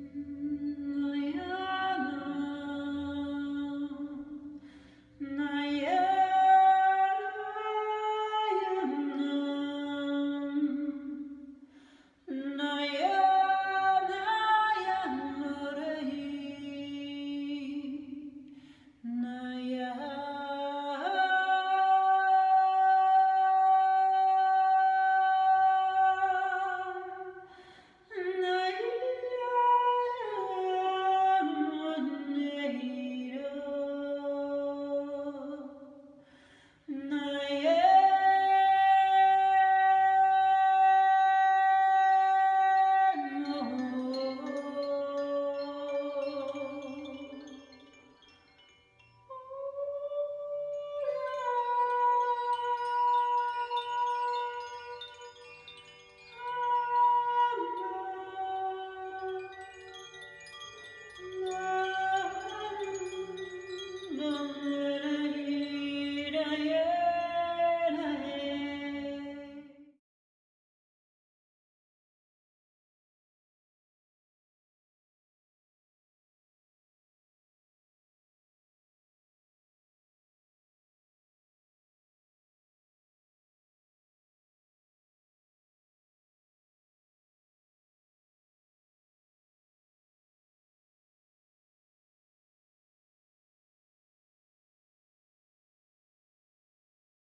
Música